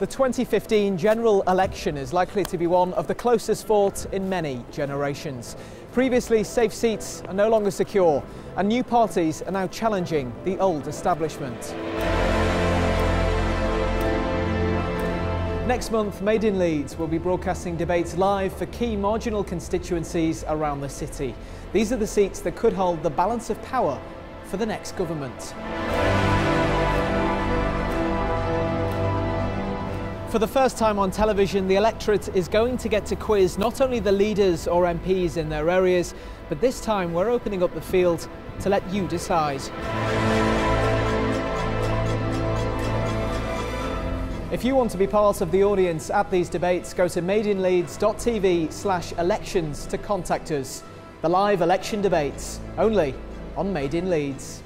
The 2015 general election is likely to be one of the closest fought in many generations. Previously safe seats are no longer secure and new parties are now challenging the old establishment. Next month, Made in Leeds will be broadcasting debates live for key marginal constituencies around the city. These are the seats that could hold the balance of power for the next government. For the first time on television, the electorate is going to get to quiz not only the leaders or MPs in their areas, but this time we're opening up the field to let you decide. If you want to be part of the audience at these debates, go to madeinleeds.tv slash elections to contact us. The live election debates, only on Made in Leeds.